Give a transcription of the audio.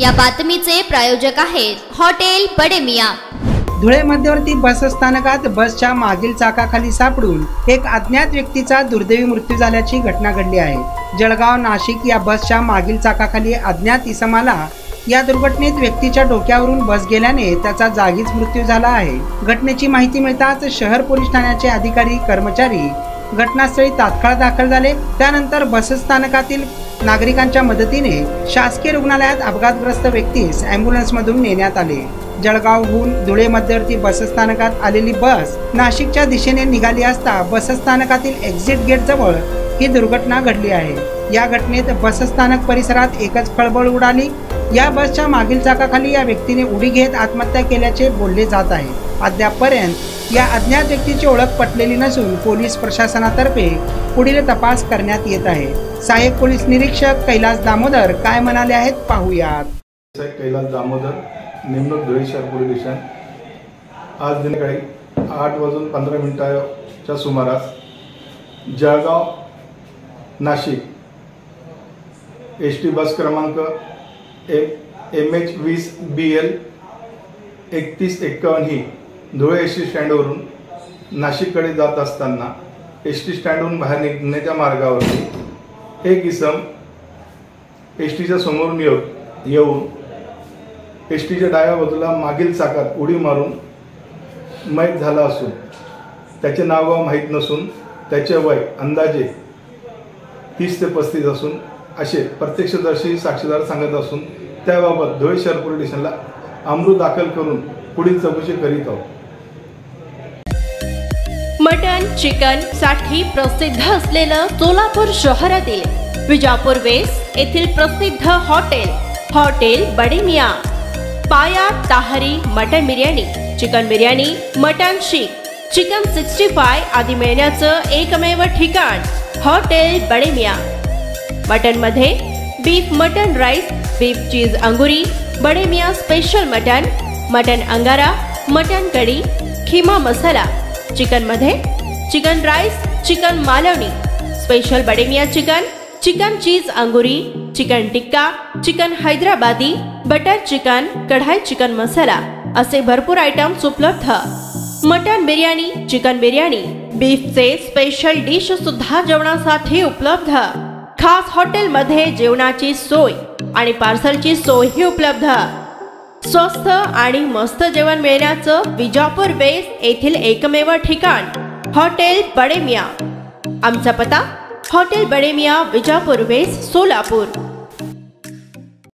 या बातमीचे प्रायोजक आहेत हॉटेल बडे मिया धुळे मध्यवर्ती बस स्थानकात बसच्या मागील चाकाखाली सापडून एक अज्ञात व्यक्तीचा दुर्दैवी मृत्यू झाल्याची घटना घडली आहे. जळगाव नाशिक या बसच्या मागील चाकाखाली अज्ञात इसमाला या दुर्घटनेत व्यक्तीच्या डोक्यावरून बस गेल्याने त्याचा जागीच मृत्यू झाला आहे. घटनेची माहिती मिळताच शहर पोलीस ठाण्याचे अधिकारी कर्मचारी घटनास्थळी तात्काळ दाखल झाले. त्यानंतर बसस्थानकातील नागरिकांच्या मदतीने शासकीय रुग्णालयात अपघातग्रस्त व्यक्तीस अँब्युलन्समधून नेण्यात आले. जळगावहून धुळे मध्यवर्ती बसस्थानकात आलेली बस नाशिकच्या दिशेने निघाली असता बसस्थानकातील एक्झिट गेट जवळ ही दुर्घटना घडली आहे. या घटनेत बसस्थानक परिसरात एकच खळबळ उडाली. या बसच्या मागील चाकाखाली या व्यक्तीने उडी घेत आत्महत्या केल्याचे बोलले जात आहे. अद्यापपर्यंत या अज्ञात व्यक्तीची ओळख पटलेली नसून पोलीस प्रशासनातर्फे पुढील तपास करण्यात येत आहे. सहाय्यक पोलीस निरीक्षक कैलास दामोदर काय म्हणाले आहेत पाहूयात. कैलास दामोदर नेमणूक धुळे शहर पोलीस स्टेशन. आज दिनकाळी आठ वाजून पंधरा मिनिटाच्या सुमारास Jalgaon Nashik S T bus क्रमांक एम एम एच वीस बी एल एकतीस एक्कावन्न ही धुळे एस टी स्टँडवरून नाशिककडे जात असताना एस टी स्टँडवरून बाहेर निघण्याच्या मार्गावरती एक इसम एस टीच्या समोरून येऊ येऊन एस टीच्या डाव्या बाजूला मागील चाकात उडी मारून मैत झाला असून त्याचे नावगाव माहीत नसून त्याचे वय अंदाजे तीस ते पस्तीस असून असे प्रत्यक्षदर्शी साक्षीदार सांगत असून त्याबाबत धुळे शहर पोलीस स्टेशनला अमृत दाखल करून पुढील चौकशी करीत आहोत. मटन चिकनसाठी प्रसिद्ध असलेलं सोलापूर शहरातील विजापूर वेस्ट येथील प्रसिद्ध hotel hotel Bademiya. Paya tahri mutton biryani chicken biryani mutton seekh chicken sixty five आदी मिळण्याचं एकमेव ठिकाण hotel Bademiya. मटनमध्ये beef mutton rice beef cheese angoori Bademiya special mutton mutton angara mutton kadhi keema masala चिकनमध्ये chicken rice chicken Malvani special Bademiya chicken chicken cheese angoori chicken tikka chicken Hyderabadi butter chicken kadhai chicken masala असे भरपूर items उपलब्ध. Mutton biryani chicken biryani बीफचे special dish सुद्धा जेवणासाठी उपलब्ध. खास हॉटेलमध्ये जेवणाची सोय आणि पार्सलची सोयही उपलब्ध. स्वस्त आणि मस्त जेवण मिळण्याचं विजापूर बेस येथील एकमेव ठिकाण हॉटेल बडेमिया. आमचा पता हॉटेल बडेमिया विजापूर वेस सोलापूर.